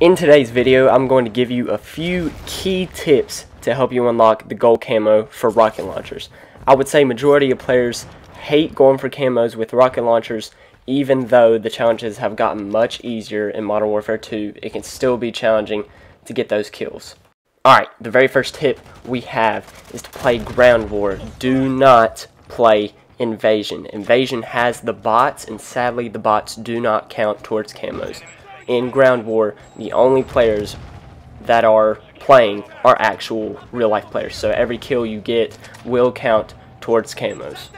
In today's video, I'm going to give you a few key tips to help you unlock the gold camo for rocket launchers. I would say majority of players hate going for camos with rocket launchers even though the challenges have gotten much easier in Modern Warfare 2, it can still be challenging to get those kills. Alright, the very first tip we have is to play Ground War. Do not play Invasion. Invasion has the bots, and sadly the bots do not count towards camos. In Ground War, the only players that are playing are actual real-life players, so every kill you get will count towards camos.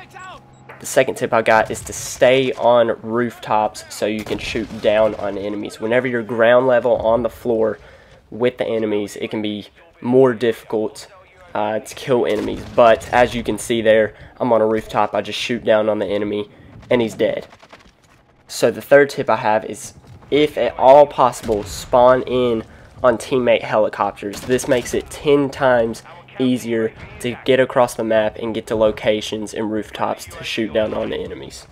The second tip I got is to stay on rooftops so you can shoot down on enemies. Whenever you're ground level on the floor with the enemies, it can be more difficult uh, to kill enemies. But as you can see there, I'm on a rooftop. I just shoot down on the enemy and he's dead. So the third tip I have is if at all possible, spawn in on teammate helicopters. This makes it 10 times easier to get across the map and get to locations and rooftops to shoot down on the enemies.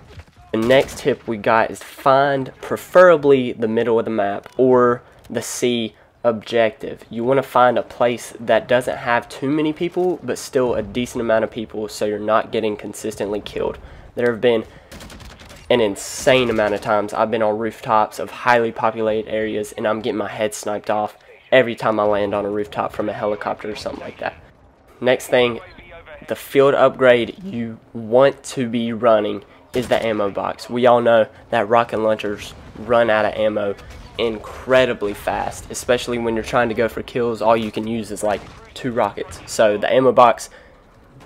The next tip we got is find preferably the middle of the map or the C objective. You want to find a place that doesn't have too many people but still a decent amount of people so you're not getting consistently killed. There have been an insane amount of times I've been on rooftops of highly populated areas and I'm getting my head sniped off every time I land on a rooftop from a helicopter or something like that. Next thing, the field upgrade you want to be running is the ammo box. We all know that rocket launchers run out of ammo incredibly fast, especially when you're trying to go for kills. All you can use is like two rockets. So the ammo box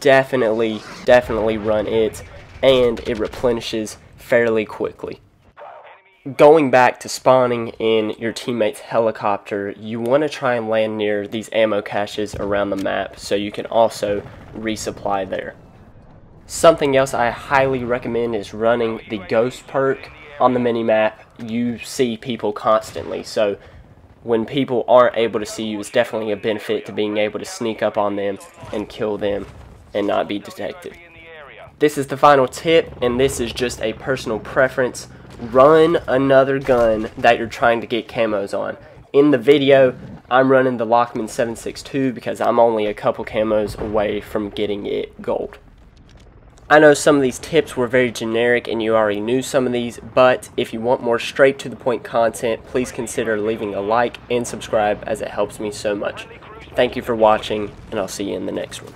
definitely, definitely run it, and it replenishes fairly quickly going back to spawning in your teammate's helicopter, you want to try and land near these ammo caches around the map so you can also resupply there. Something else I highly recommend is running the ghost perk on the minimap. You see people constantly, so when people aren't able to see you, it's definitely a benefit to being able to sneak up on them and kill them and not be detected. This is the final tip, and this is just a personal preference run another gun that you're trying to get camos on. In the video, I'm running the Lachmann 762 because I'm only a couple camos away from getting it gold. I know some of these tips were very generic and you already knew some of these, but if you want more straight to the point content, please consider leaving a like and subscribe as it helps me so much. Thank you for watching, and I'll see you in the next one.